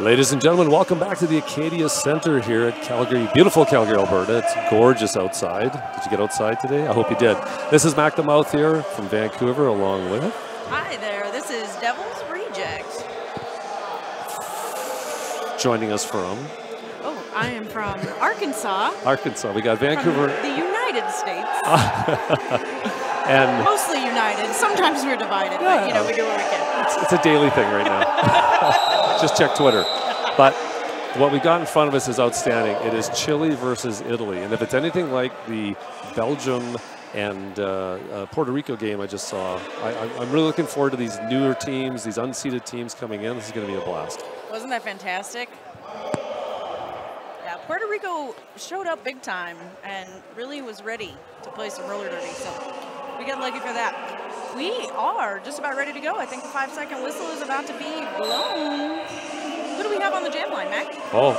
Ladies and gentlemen, welcome back to the Acadia Center here at Calgary, beautiful Calgary, Alberta. It's gorgeous outside. Did you get outside today? I hope you did. This is Mac the Mouth here from Vancouver along with... Hi there, this is Devil's Reject. Joining us from... Oh, I am from Arkansas. Arkansas. We got Vancouver. From the United States. and Mostly united. Sometimes we're divided, yeah. but you know, we do what we can. It's, it's a daily thing right now. Just check Twitter. But what we got in front of us is outstanding. It is Chile versus Italy. And if it's anything like the Belgium and uh, uh, Puerto Rico game I just saw, I, am really looking forward to these newer teams, these unseeded teams coming in. This is going to be a blast. Wasn't that fantastic? Yeah, Puerto Rico showed up big time and really was ready to play some roller derby. So we get lucky for that. We are just about ready to go. I think the five second whistle is about to be blown. Who do we have on the jam line, Mac? Oh.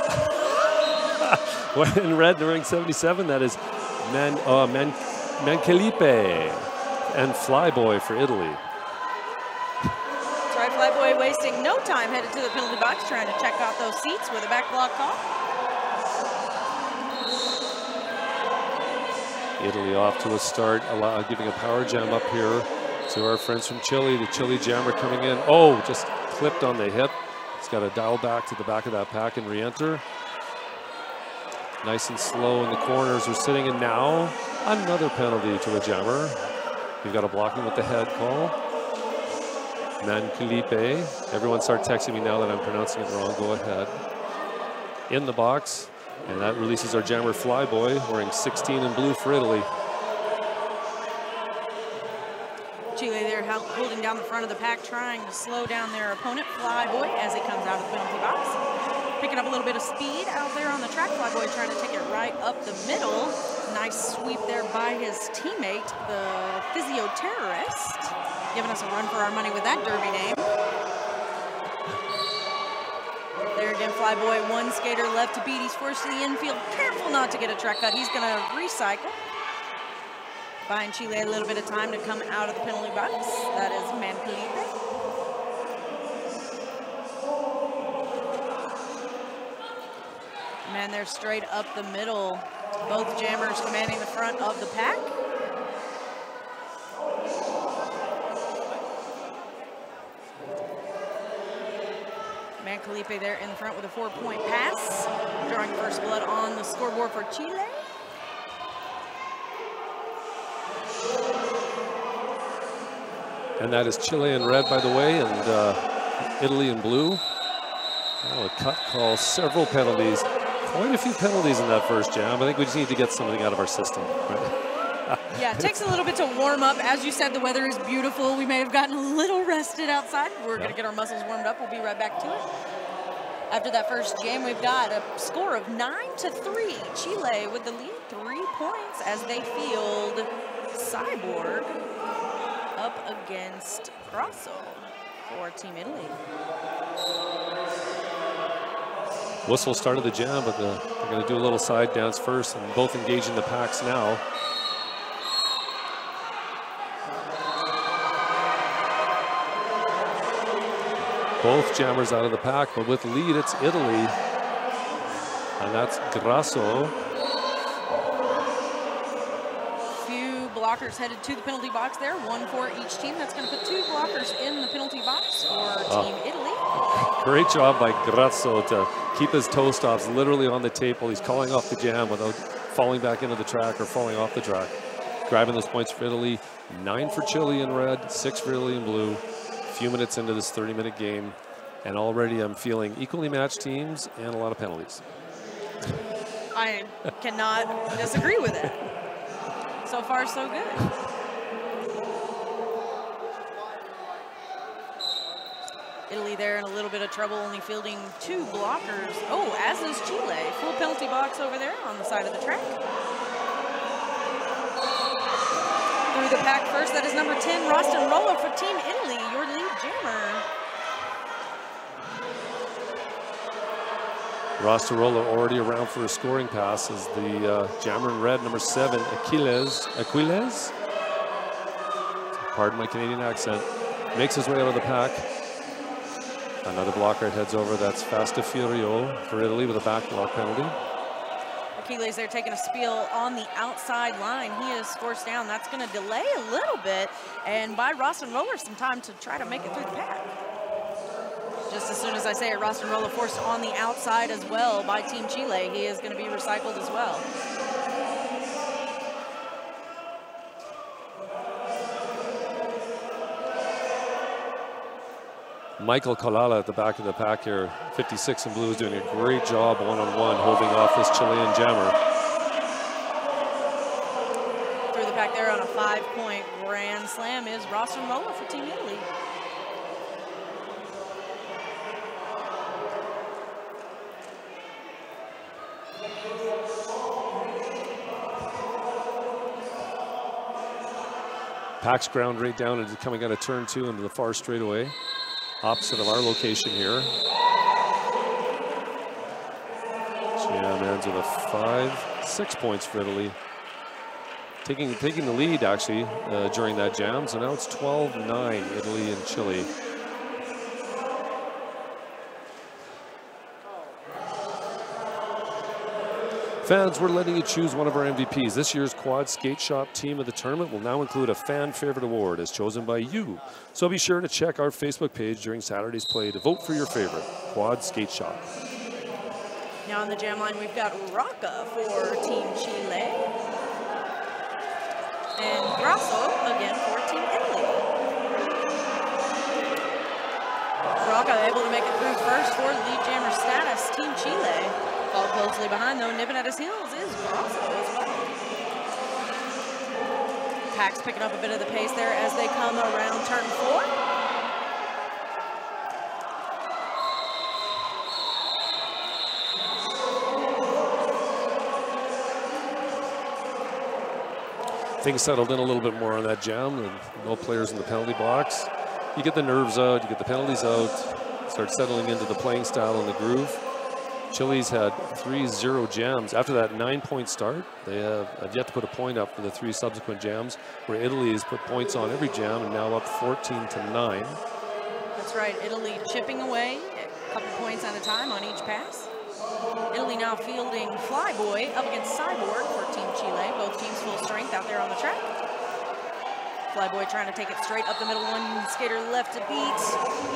in red during 77, that is Man, uh, Man, Mancalipe and Flyboy for Italy. That's right, Flyboy wasting no time headed to the penalty box trying to check out those seats with a back block call. Italy off to a start, giving a power jam up here to our friends from Chile. The Chile jammer coming in. Oh, just clipped on the hip. He's got to dial back to the back of that pack and re-enter. Nice and slow in the corners. We're sitting in now. Another penalty to a jammer. We've got a blocking with the head call. Mancalipe. Everyone start texting me now that I'm pronouncing it wrong. Go ahead. In the box. And that releases our jammer Flyboy, wearing 16 in blue for Italy. Chile there holding down the front of the pack, trying to slow down their opponent, Flyboy, as he comes out of the penalty box. Picking up a little bit of speed out there on the track. Flyboy trying to take it right up the middle. Nice sweep there by his teammate, the physio-terrorist. Giving us a run for our money with that derby name. There again, Flyboy, one skater left to beat. He's forced to the infield. Careful not to get a track cut. He's going to recycle. Buying Chile a little bit of time to come out of the penalty box. That is Mancalipe. Man, they're straight up the middle. Both jammers commanding the front of the pack. Mancalipe there in the front with a four-point pass. Drawing first blood on the scoreboard for Chile. And that is Chile in red, by the way, and uh, Italy in blue. Oh, a cut call, several penalties. Quite a few penalties in that first jam. I think we just need to get something out of our system. Right? yeah, it takes a little bit to warm up. As you said, the weather is beautiful. We may have gotten a little rested outside. We're yeah. going to get our muscles warmed up. We'll be right back to it. After that first jam, we've got a score of 9 to 3. Chile with the lead, three points as they field Cyborg up against Grasso for Team Italy. Whistle started the jam, but the, they're going to do a little side dance first, and both engaging the packs now. Both jammers out of the pack, but with lead, it's Italy. And that's Grasso. Few blockers headed to the penalty box there, one for each team. That's going to put two blockers in the penalty box for oh. Team Italy. Great job by Grasso to keep his toe stops literally on the table. He's calling off the jam without falling back into the track or falling off the track. Grabbing those points for Italy. Nine for Chile in red, six for Italy in blue. Few minutes into this 30-minute game, and already I'm feeling equally matched teams and a lot of penalties. I cannot disagree with it. So far, so good. Italy there in a little bit of trouble, only fielding two blockers. Oh, as is Chile. Full penalty box over there on the side of the track. Through the pack first, that is number 10, Roston Rolla for Team Italy, your lead jammer. Rostarola already around for a scoring pass as the uh, jammer in red, number seven, Aquiles, Aquiles, pardon my Canadian accent, makes his way out of the pack. Another blocker heads over. That's Fastifirio for Italy with a back block penalty. Achilles there taking a spiel on the outside line. He is forced down. That's going to delay a little bit and buy Ross and Roller some time to try to make it through the pack. Just as soon as I say it, Ross and Roller forced on the outside as well by Team Chile. He is going to be recycled as well. Michael Kalala at the back of the pack here, 56 in blue, is doing a great job one-on-one -on -one, holding off this Chilean jammer. Through the pack there on a five-point grand slam is Roston Rolla for Team Italy. Pack's ground right down and coming out of turn two into the far straightaway opposite of our location here. Jam ends with a five, six points for Italy. Taking, taking the lead actually uh, during that jam, so now it's 12-9 Italy and Chile. Fans, we're letting you choose one of our MVPs. This year's Quad Skate Shop Team of the Tournament will now include a Fan Favorite Award as chosen by you. So be sure to check our Facebook page during Saturday's play to vote for your favorite, Quad Skate Shop. Now on the jam line, we've got Rocca for Team Chile. And Grasso again for Team Italy. Rocca able to make it through first for lead jammer status, Team Chile. Followed closely behind, though, nipping at his heels is Grasso as well. Pack's picking up a bit of the pace there as they come around turn four. Things settled in a little bit more on that jam, and no players in the penalty box. You get the nerves out, you get the penalties out, start settling into the playing style and the groove. Chile's had three zero jams. After that nine-point start, they have, have, yet to put a point up for the three subsequent jams, where Italy has put points on every jam and now up 14 to 9. That's right, Italy chipping away a couple points at a time on each pass. Italy now fielding Flyboy up against Cyborg for Team Chile. Both teams full strength out there on the track. Flyboy trying to take it straight up the middle. One skater left to beat.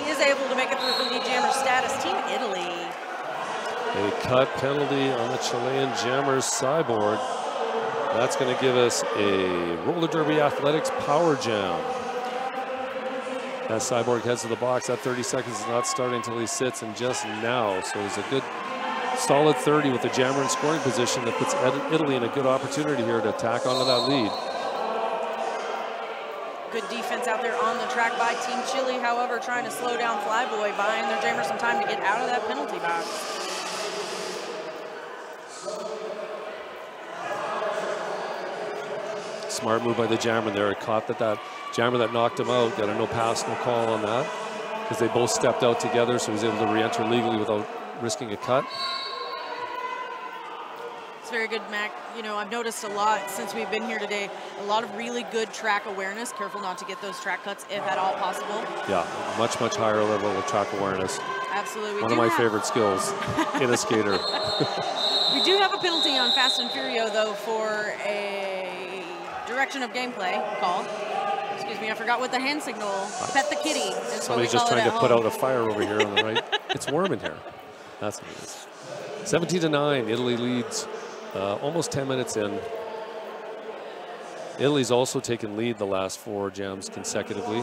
He is able to make it through for lead jammer status. Team a cut penalty on the Chilean Jammers Cyborg. That's going to give us a roller derby athletics power jam. As Cyborg heads to the box, that 30 seconds is not starting until he sits and just now. So it's a good solid 30 with the jammer in scoring position that puts Italy in a good opportunity here to attack onto that lead. Good defense out there on the track by Team Chile, however, trying to slow down Flyboy, buying their jammer some time to get out of that penalty box. Smart move by the jammer there. Caught that that jammer that knocked him out. Got a no pass, no call on that. Because they both stepped out together, so he was able to re-enter legally without risking a cut. It's very good, Mac. You know, I've noticed a lot since we've been here today, a lot of really good track awareness. Careful not to get those track cuts if at all possible. Yeah, much, much higher level of track awareness. Absolutely. One of my favorite skills in a skater. we do have a penalty on Fast and Furio, though, for a direction of gameplay call. Excuse me, I forgot what the hand signal. Pet the kitty. Somebody's just trying to home. put out a fire over here on the right. it's warm in here. That's what it is. 17 to 9, Italy leads uh, almost 10 minutes in. Italy's also taken lead the last four jams consecutively,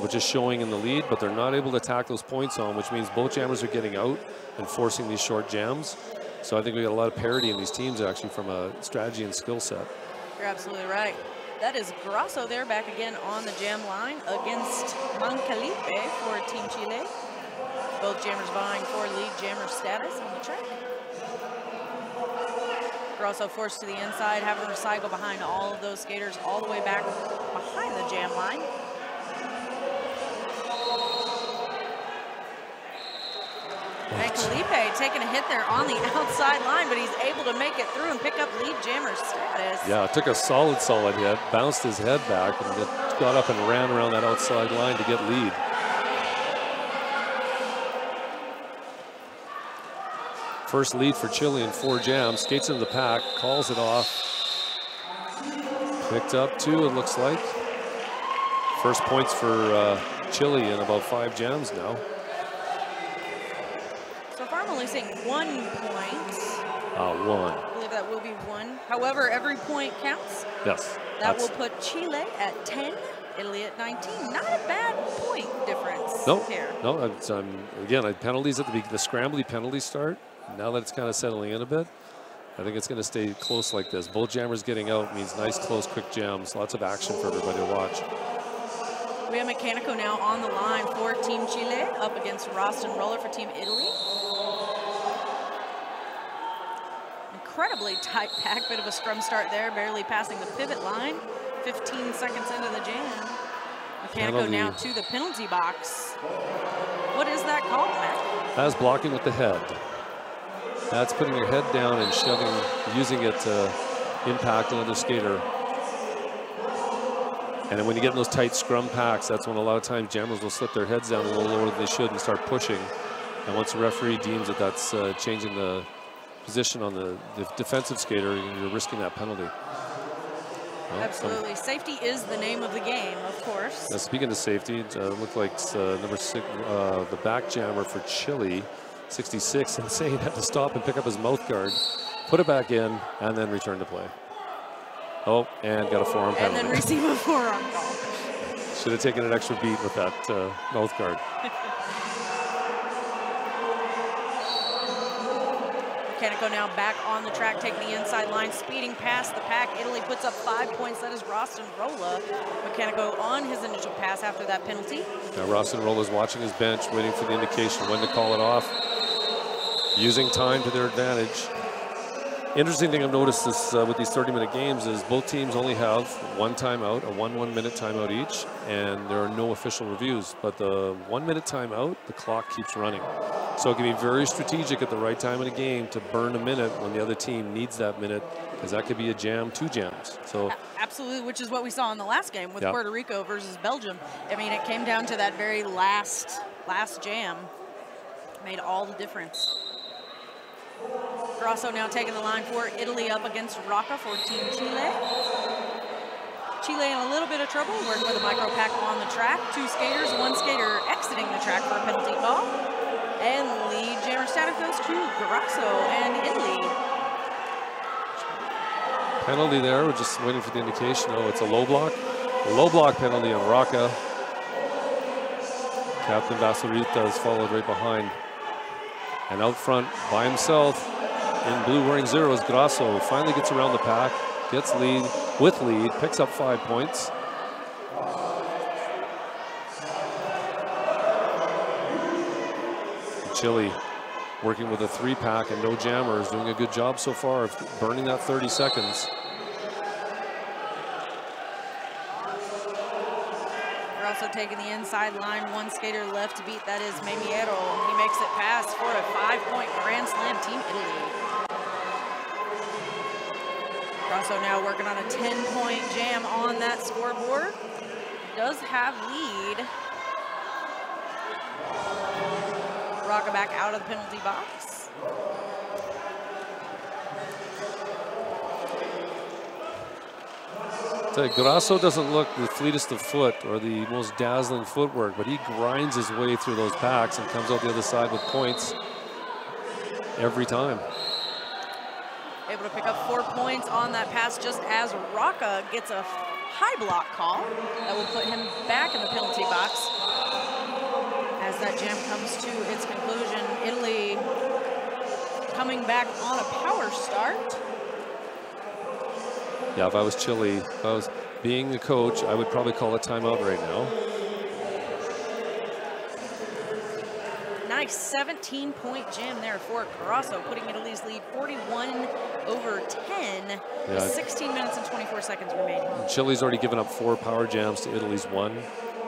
which is showing in the lead, but they're not able to tack those points on, which means both jammers are getting out and forcing these short jams. So I think we got a lot of parity in these teams actually from a strategy and skill set. You're absolutely right. That is Grasso there back again on the jam line against Mancalipe for Team Chile. Both jammers vying for lead jammer status on the track. Grasso forced to the inside, having to recycle behind all of those skaters all the way back behind the jam line. And Felipe taking a hit there on the outside line, but he's able to make it through and pick up lead jammer status. Yeah, took a solid, solid hit, bounced his head back, and got up and ran around that outside line to get lead. First lead for Chile in four jams. Skates into the pack, calls it off. Picked up two, it looks like. First points for uh, Chile in about five jams now. So far, I'm only seeing one point. Uh, one. I believe that will be one. However, every point counts. Yes. That will put Chile at 10, Italy at 19. Not a bad point difference no, here. No, it's, um, again, penalties at the, the scrambly penalty start. Now that it's kind of settling in a bit, I think it's going to stay close like this. Bull jammers getting out means nice, close, quick jams. Lots of action for everybody to watch. We have Mechanico now on the line for Team Chile up against Roston Roller for Team Italy. Incredibly tight pack, bit of a scrum start there, barely passing the pivot line. 15 seconds into the jam. Mechanico now to the penalty box. What is that called, Matt? That's blocking with the head. That's putting your head down and shoving, using it to impact another skater. And then when you get in those tight scrum packs, that's when a lot of times jammers will slip their heads down a little lower than they should and start pushing. And once the referee deems that that's uh, changing the position on the, the, defensive skater, you're risking that penalty. Well, Absolutely. Safety is the name of the game, of course. Now, speaking of safety, it uh, looked like uh, number six, uh, the back jammer for Chile, 66, Insane had to stop and pick up his mouth guard, put it back in, and then return to play. Oh, and got a forearm penalty. And then receive a forearm. Should have taken an extra beat with that uh, mouth guard. Mechanico now back on the track, taking the inside line, speeding past the pack. Italy puts up five points. That is Roston Rolla. Mechanico on his initial pass after that penalty. Now Roston Rolla is watching his bench, waiting for the indication when to call it off. Using time to their advantage. Interesting thing I've noticed this, uh, with these 30-minute games is both teams only have one timeout, a one one-minute timeout each, and there are no official reviews. But the one-minute timeout, the clock keeps running. So it can be very strategic at the right time in a game to burn a minute when the other team needs that minute, because that could be a jam, two jams. So absolutely, which is what we saw in the last game with yep. Puerto Rico versus Belgium. I mean, it came down to that very last last jam, made all the difference. Grasso now taking the line for Italy up against Rocca for Team Chile. Chile in a little bit of trouble, working with a micro pack on the track. Two skaters, one skater exiting the track for a penalty call. And lead jammer goes to Grasso and Italy. Penalty there, we're just waiting for the indication. Oh, it's a low block. A low block penalty on Rocca. Captain Basurita is followed right behind. And out front by himself in blue wearing zero is Grasso. Finally gets around the pack, gets lead with lead, picks up five points. Chile working with a three pack and no jammers, doing a good job so far of burning that 30 seconds. We're also taking the inside line. One skater left to beat, that is Memiero. He makes it past for a five-point Grand Slam Team Italy. Grasso now working on a 10-point jam on that scoreboard. Does have lead. Rocca back out of the penalty box. Grasso doesn't look the fleetest of foot or the most dazzling footwork, but he grinds his way through those packs and comes out the other side with points every time. Able to pick up four points on that pass just as Rocca gets a high block call that will put him back in the penalty box. As that jam comes to its conclusion, Italy coming back on a power start. Yeah, if I was Chile, if I was being the coach, I would probably call a timeout right now. Nice 17-point jam there for Grasso, putting Italy's lead 41 over 10 yeah. 16 minutes and 24 seconds remaining. Chile's already given up four power jams to Italy's one,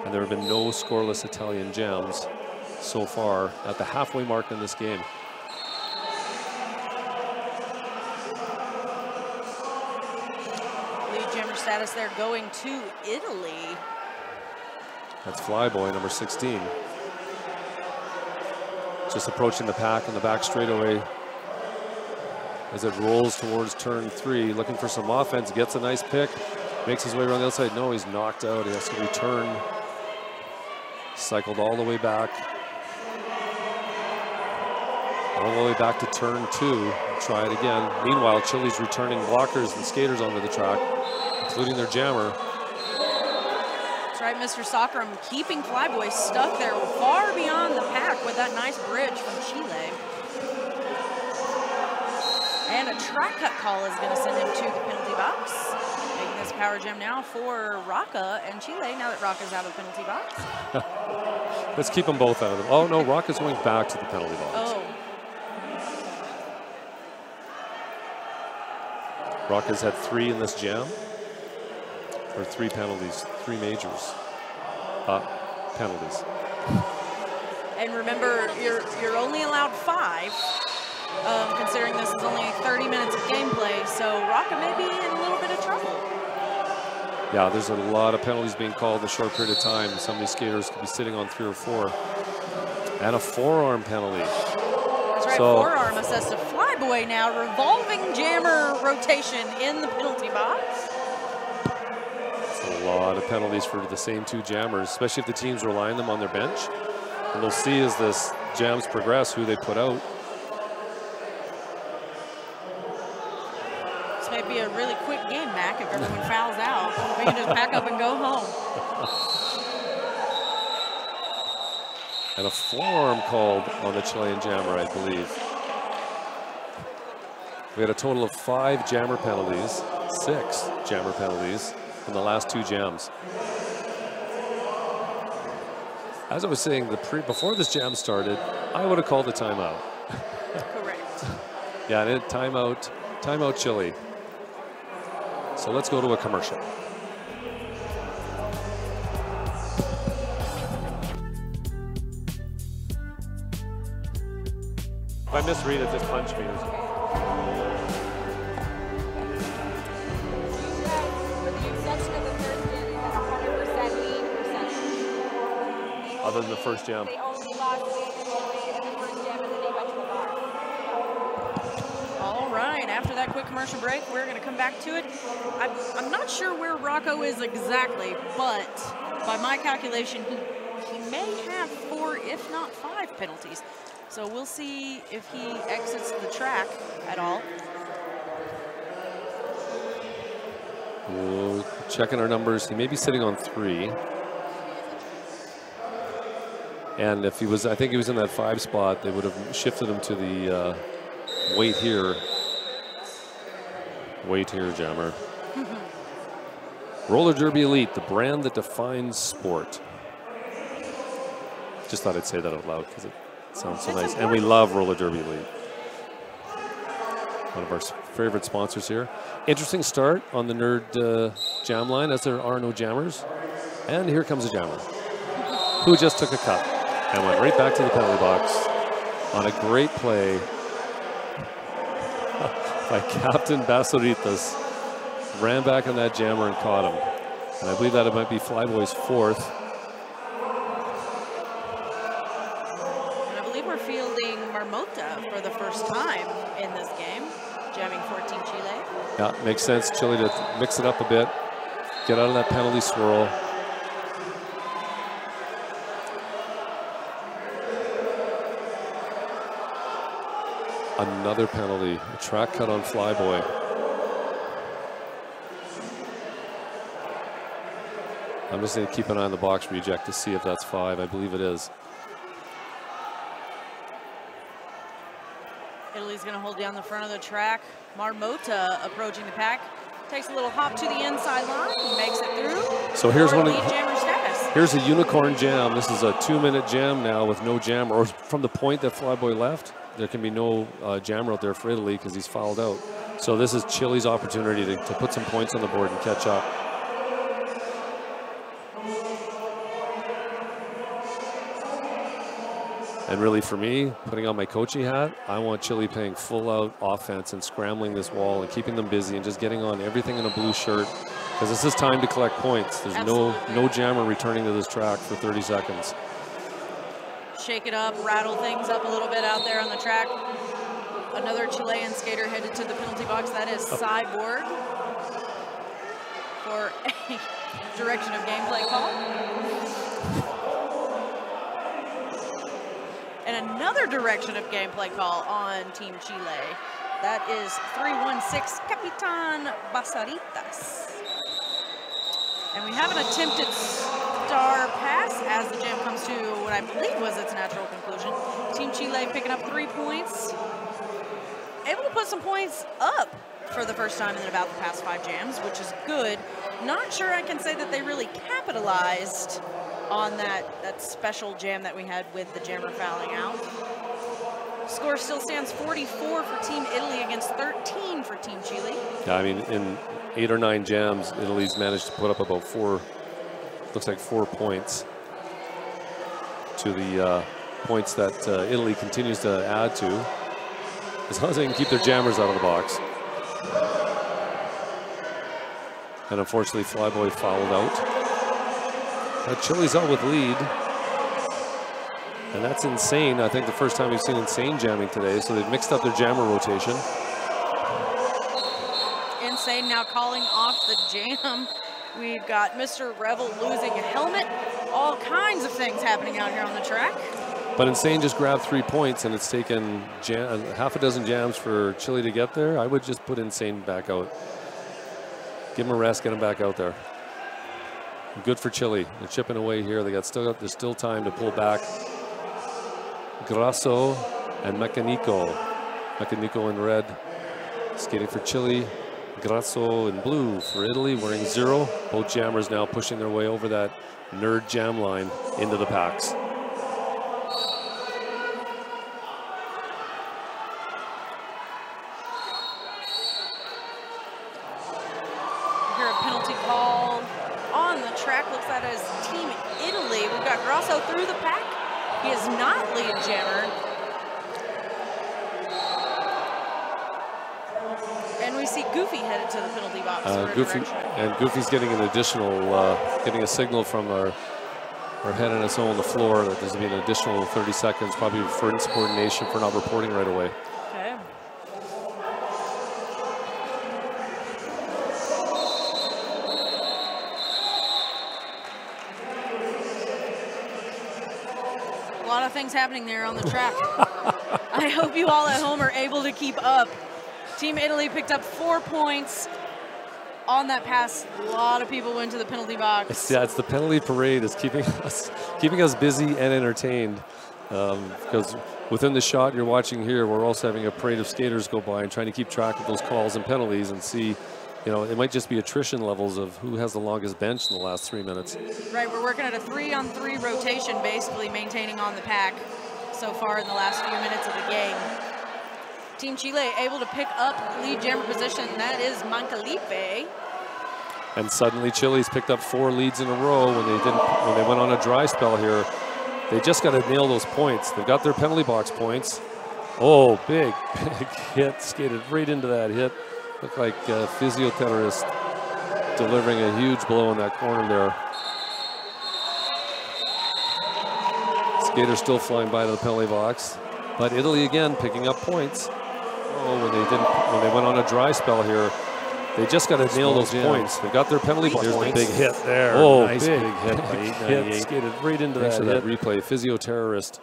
and there have been no scoreless Italian jams so far at the halfway mark in this game. status there going to Italy. That's Flyboy, number 16. Just approaching the pack in the back straightaway. as it rolls towards turn three, looking for some offense, gets a nice pick, makes his way around the outside. No, he's knocked out. He has to return. Cycled all the way back. All the way back to turn two. Try it again. Meanwhile, Chile's returning blockers and skaters onto the track, including their jammer. That's right, Mr. Sockrum keeping Flyboy stuck there far beyond the pack with that nice bridge from Chile. And a track cut call is going to send him to the penalty box. Making this power jam now for Rocca and Chile now that Rocca's out of the penalty box. Let's keep them both out of them. Oh, no, Rocca's going back to the penalty box. Oh, Rocca's had three in this jam, or three penalties, three majors. Uh, penalties. and remember, you're you're only allowed five, um, considering this is only 30 minutes of gameplay. So Rocca may be in a little bit of trouble. Yeah, there's a lot of penalties being called in a short period of time. Some of these skaters could be sitting on three or four. And a forearm penalty. That's right, So- forearm assessed to now, revolving jammer rotation in the penalty box. It's a lot of penalties for the same two jammers, especially if the teams rely on them on their bench. And we'll see as this jams progress who they put out. This might be a really quick game, Mac, if everyone fouls out. We can just pack up and go home. And a forearm called on the Chilean jammer, I believe. We had a total of five jammer penalties, six jammer penalties in the last two jams. As I was saying, the pre before this jam started, I would have called a timeout. Correct. Yeah, and it timeout, timeout Chile. So let's go to a commercial. If I misread it, just punch me. Other than the first jam. They only lost lead in the first jam, and then they went to the bar. All right, after that quick commercial break, we're going to come back to it. I'm, I'm not sure where Rocco is exactly, but by my calculation, he, he may have four, if not five penalties. So we'll see if he exits the track at all. We'll checking our numbers. He may be sitting on three. And if he was, I think he was in that five spot, they would have shifted him to the uh, wait here. Wait here, Jammer. Roller Derby Elite, the brand that defines sport. Just thought I'd say that out loud because it sounds so nice. And we love Roller Derby Elite. One of our favorite sponsors here. Interesting start on the Nerd uh, Jam line as there are no jammers. And here comes a jammer who just took a cut and went right back to the penalty box on a great play by Captain Basoritas. Ran back on that jammer and caught him. And I believe that it might be Flyboy's fourth. And I believe we're fielding Marmota for the first time in this game, jamming 14 Chile. Yeah, makes sense, Chile, to mix it up a bit, get out of that penalty swirl. Another penalty, a track cut on Flyboy. I'm just going to keep an eye on the box reject to see if that's five. I believe it is. Italy's going to hold down the front of the track. Marmota approaching the pack. Takes a little hop to the inside line, makes it through. So here's one of jammer. Here's a unicorn jam. This is a two-minute jam now with no jam, or from the point that Flyboy left, there can be no uh, jammer out there for Italy because he's fouled out. So this is Chile's opportunity to, to put some points on the board and catch up. And really, for me, putting on my coaching hat, I want Chile playing full-out offense and scrambling this wall and keeping them busy and just getting on everything in a blue shirt because this is time to collect points. There's no no jammer returning to this track for 30 seconds. Shake it up, rattle things up a little bit out there on the track. another Chilean skater headed to the penalty box. That is oh. Cyborg for a direction of gameplay call. And another direction of gameplay call on Team Chile. That is 316 Capitan Basaritas. And we have an attempted star pass as the jam comes to what I believe was its natural conclusion. Team Chile picking up three points. Able to put some points up for the first time in about the past five jams, which is good. Not sure I can say that they really capitalized on that, that special jam that we had with the jammer fouling out. Score still stands 44 for Team Italy against 13 for Team Chile. Yeah, I mean, in eight or nine jams, Italy's managed to put up about four, looks like four points to the uh, points that uh, Italy continues to add to. As long as they can keep their jammers out of the box. And unfortunately, Flyboy fouled out. But Chile's out with lead. And that's insane. I think the first time we've seen insane jamming today. So they've mixed up their jammer rotation. Insane now calling off the jam. We've got Mr. Revel losing a helmet. All kinds of things happening out here on the track. But Insane just grabbed three points, and it's taken jam, half a dozen jams for Chile to get there. I would just put Insane back out. Give him a rest, get him back out there. Good for Chile. They're chipping away here. They got still got there's still time to pull back. Grasso and Mecanico. Mecanico in red, skating for Chile. Grasso in blue for Italy, wearing zero. Both jammers now pushing their way over that nerd jam line into the packs. Here a penalty call on the track. Looks like as Team Italy. We've got Grasso through the pack. He is not lead jammer. And we see Goofy headed to the penalty box Uh, for a Goofy direction. and Goofy's getting an additional, uh, getting a signal from our our head NSO on the floor that there's going to be an additional 30 seconds, probably for insubordination for not reporting right away. Okay. A lot of things happening there on the track. I hope you all at home are able to keep up. Team Italy picked up four points on that pass. A lot of people went to the penalty box. It's, yeah, it's the penalty parade is keeping us keeping us busy and entertained. Um, because within the shot you're watching here, we're also having a parade of skaters go by and trying to keep track of those calls and penalties and see, you know, it might just be attrition levels of who has the longest bench in the last three minutes. Right, we're working at a three-on-three rotation, basically maintaining on the pack so far in the last few minutes of the game. Team Chile able to pick up lead jammer position. That is Mancalipe. And suddenly Chile's picked up four leads in a row when they didn't when they went on a dry spell here. They just got to nail those points. They've got their penalty box points. Oh, big, big hit. Skated right into that hit. Looked like uh, a physiotherapist delivering a huge blow in that corner there. Skater still flying by to the penalty box. But Italy again picking up points. Oh, when they didn't, when they went on a dry spell here, they just got to nail those jam. points. They've got their penalty points. There's the big hit there. Oh, nice big, big hit by 898. hit, skated right into Thanks that, that replay. Physio terrorist,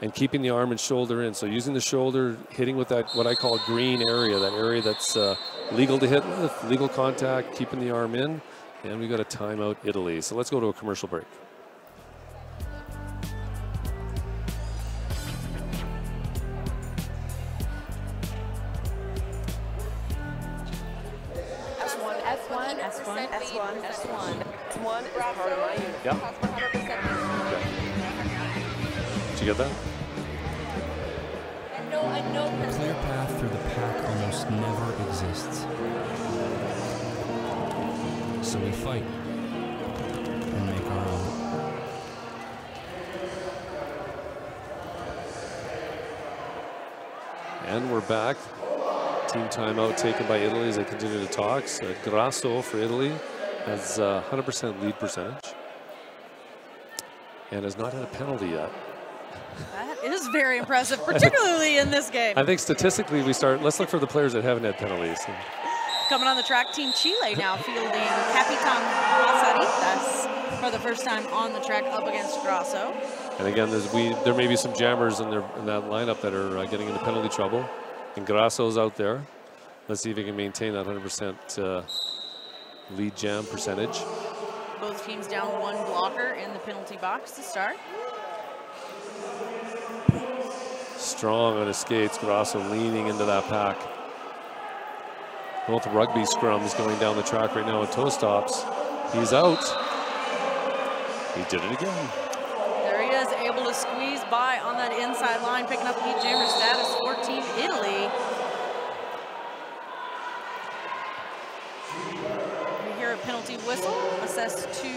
and keeping the arm and shoulder in. So using the shoulder, hitting with that what I call green area, that area that's uh, legal to hit with, legal contact, keeping the arm in, and we got a timeout, Italy. So let's go to a commercial break. And we're back. Team timeout taken by Italy as they continue to talk. So Grasso for Italy has uh, 100% lead percentage and has not had a penalty yet. That is very impressive, particularly in this game. I think statistically we start, let's look for the players that haven't had penalties. Coming on the track, Team Chile now fielding Capitan Casaritas for the first time on the track up against Grasso. And again, there's, we, there may be some jammers in, their, in that lineup that are uh, getting into penalty trouble. And Grasso's out there. Let's see if he can maintain that 100% uh, lead jam percentage. Both teams down one blocker in the penalty box to start. Strong on his skates, Grasso leaning into that pack. Both rugby scrums going down the track right now with toe stops. He's out. He did it again. There he is, able to squeeze by on that inside line, picking up lead jammer status for Team Italy. We hear a penalty whistle assessed to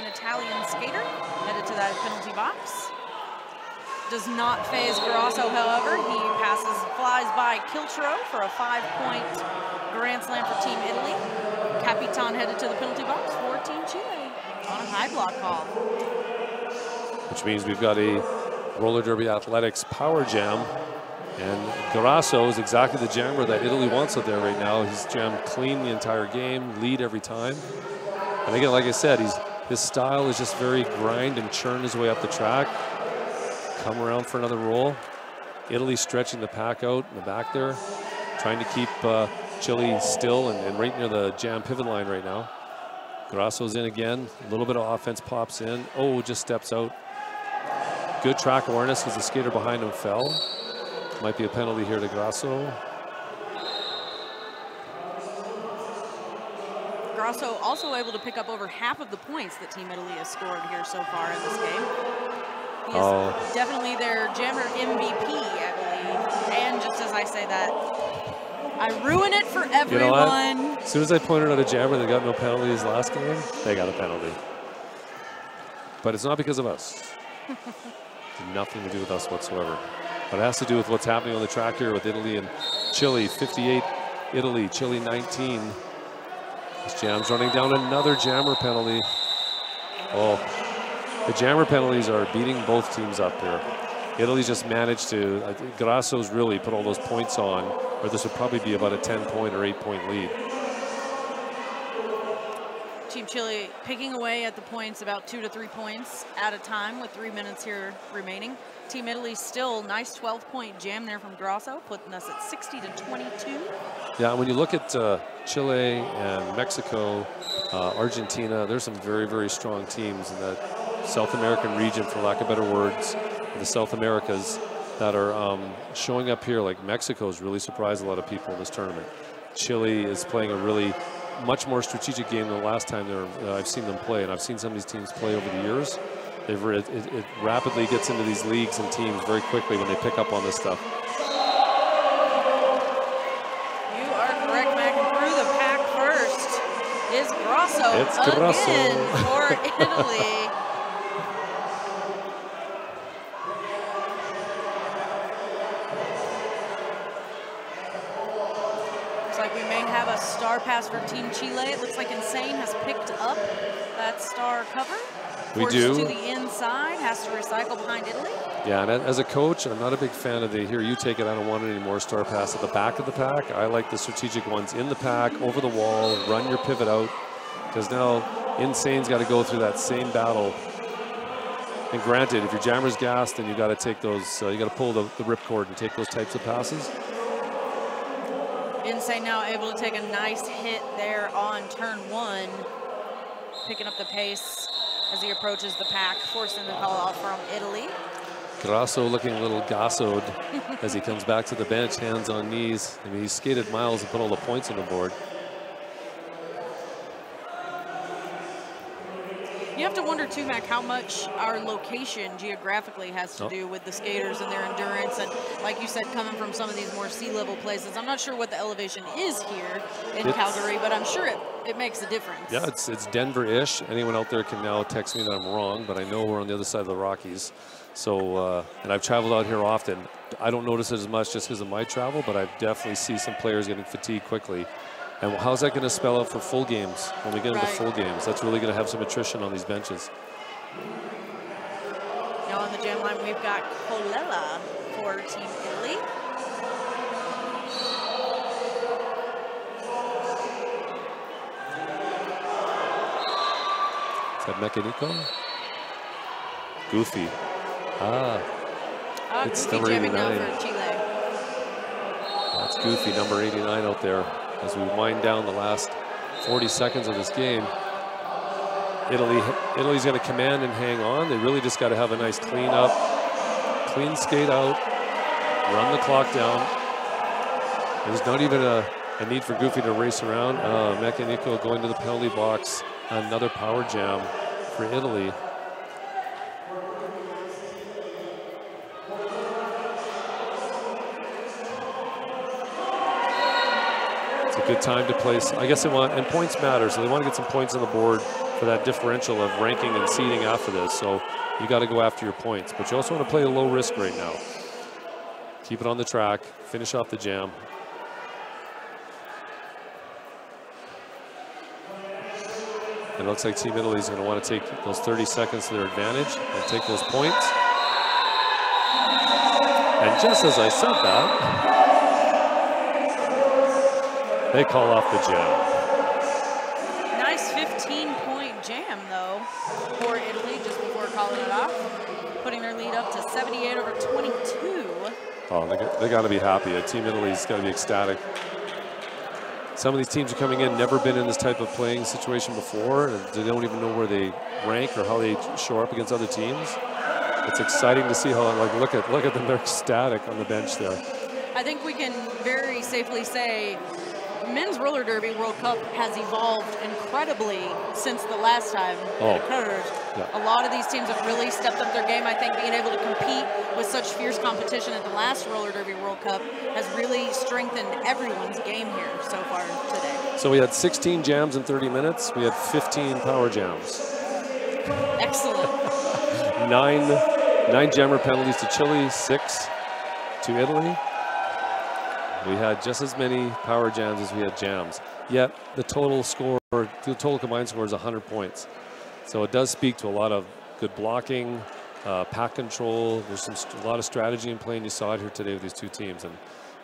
an Italian skater headed to that penalty box. Does not phase Grasso, however. He passes, flies by Kiltro for a five-point grand slam for Team Italy. Capitan headed to the penalty box for Team Chile on a high block call. which means we've got a roller derby athletics power jam. And Grasso is exactly the jammer that Italy wants out there right now. He's jammed clean the entire game, lead every time. And again, like I said, he's his style is just very grind and churn his way up the track. Come around for another roll. Italy stretching the pack out in the back there, trying to keep uh, Chile still and, and right near the jam pivot line right now. Grasso's in again. A little bit of offense pops in. Oh, just steps out. Good track awareness because the skater behind him fell. Might be a penalty here to Grasso. Grasso also able to pick up over half of the points that Team Italy has scored here so far in this game. He is Oh. definitely their jammer MVP, I believe. And just as I say that, I ruin it for everyone. You know what? As soon as I pointed out a jammer that got no penalties last game, they got a penalty. But it's not because of us. Nothing to do with us whatsoever. But it has to do with what's happening on the track here with Italy and Chile. 58 Italy, Chile 19. This jam's running down another jammer penalty. Oh, the jammer penalties are beating both teams up here. Italy's just managed to, I think Grasso's really put all those points on, or this would probably be about a 10 point or 8 point lead. Team Chile picking away at the points about two to three points at a time with three minutes here remaining. Team Italy still nice 12 point jam there from Grasso, putting us at 60 to 22. Yeah, when you look at uh, Chile and Mexico, uh, Argentina, there's some very, very strong teams in that South American region, for lack of better words, the South Americas that are um, showing up here. Like Mexico has really surprised a lot of people in this tournament. Chile is playing a really much more strategic game than the last time were, uh, I've seen them play, and I've seen some of these teams play over the years. They've re- it, it rapidly gets into these leagues and teams very quickly when they pick up on this stuff. You are correct, Mac. Through the pack first is Grasso It's Grasso. again for Italy. Looks like we may have a star pass for Team Chile. It looks like Insane has picked up that star cover. We do. to the inside, has to recycle behind Italy. Yeah, and as a coach, I'm not a big fan of the here you take it, I don't want it anymore star pass at the back of the pack. I like the strategic ones in the pack, over the wall, run your pivot out. Because now Insane's got to go through that same battle. And granted, if your jammer's gassed, then you got to take those, uh, you got to pull the, the ripcord and take those types of passes. Insane now able to take a nice hit there on turn one, picking up the pace as he approaches the pack, forcing the call out from Italy. Grasso looking a little gassoed as he comes back to the bench, hands on knees. I mean, he's skated miles and put all the points on the board. You have to wonder too, Mac, how much our location geographically has to Oh. do with the skaters and their endurance. And like you said, coming from some of these more sea level places, I'm not sure what the elevation is here in It's- Calgary, but I'm sure it, it makes a difference. Yeah, it's it's Denver-ish. Anyone out there can now text me that I'm wrong, but I know we're on the other side of the Rockies. So, uh, and I've traveled out here often. I don't notice it as much just because of my travel, but I definitely see some players getting fatigued quickly. And how's that going to spell out for full games when we get into full games? That's really going to have some attrition on these benches. Now on the jam line, we've got Colella for Team Italy. Is that Mechanico? Goofy. Ah, Uh, It's Goofy number jamming 89. for Chile. that's Goofy, number 89 out there. As we wind down the last 40 seconds of this game, Italy, Italy's going to command and hang on. They really just got to have a nice clean up, clean skate out, run the clock down. There's not even a, a need for Goofy to race around. Uh, Mechanico going to the penalty box. Another power jam for Italy. Good time to place. I guess they want, and points matter, so they want to get some points on the board for that differential of ranking and seeding after this. So you got to go after your points, but you also want to play a low risk right now. Keep it on the track, finish off the jam. It looks like Team Italy is going to want to take those 30 seconds to their advantage and take those points. And just as I said that, they call off the jam. Nice 15-point jam, though, for Italy just before calling it off, putting their lead up to 78 over 22. Oh, they, got- they got to be happy. Team Italy's got to be ecstatic. Some of these teams are coming in, never been in this type of playing situation before. They don't even know where they rank or how they show up against other teams. It's exciting to see how, like, look at look at them. They're ecstatic on the bench there. I think we can very safely say men's roller derby World Cup has evolved incredibly since the last time Oh, it occurred. yeah. A lot of these teams have really stepped up their game. I think being able to compete with such fierce competition at the last roller derby World Cup has really strengthened everyone's game here so far today. So we had 16 jams in 30 minutes. We had 15 power jams. Excellent. Nine, nine jammer penalties to Chile, six to Italy. We had just as many power jams as we had jams. Yet the total score, the total combined score is 100 points. So it does speak to a lot of good blocking, uh, pack control. There's some a lot of strategy in play, and you saw it here today with these two teams. And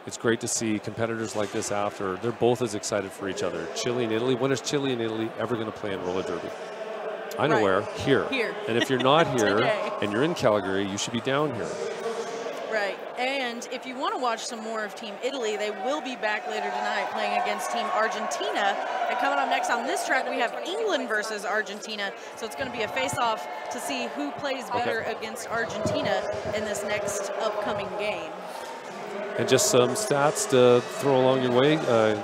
it's great to see competitors like this after. They're both as excited for each other. Chile and Italy. When is Chile and Italy ever going to play in roller derby? I know Right. where. Here. Here. And if you're not here and you're in Calgary, you should be down here. Right. And if you want to watch some more of Team Italy, they will be back later tonight playing against Team Argentina. And coming up next on this track, we have England versus Argentina. So it's going to be a face-off to see who plays better against Argentina in this next upcoming game. And just some stats to throw along your way. Uh,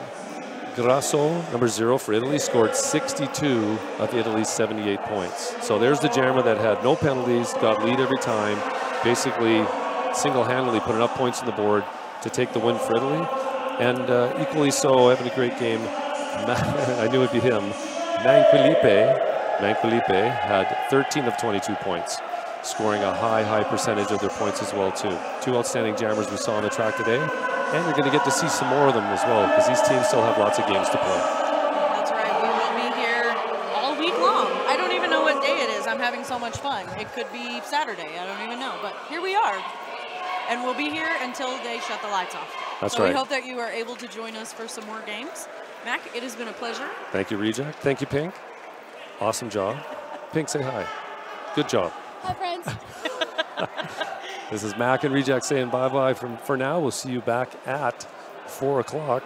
Grasso, number zero for Italy, scored 62 of Italy's 78 points. So there's the jammer that had no penalties, got lead every time, basically single-handedly put enough points on the board to take the win for Italy. And uh, equally so, having a great game, I knew it'd be him. Manquilipe, Manquilipe had 13 of 22 points, scoring a high, high percentage of their points as well too. Two outstanding jammers we saw on the track today, and you're going to get to see some more of them as well because these teams still have lots of games to play. That's right. We will be here all week long. I don't even know what day it is. I'm having so much fun. It could be Saturday. I don't even know. But here we are. And we'll be here until they shut the lights off. That's so right. we hope that you are able to join us for some more games. Mac, it has been a pleasure. Thank you, Reject. Thank you, Pink. Awesome job. Pink, say hi. Good job. Hi, friends. This is Mac and Reject saying bye-bye from for now. We'll see you back at 4 o'clock.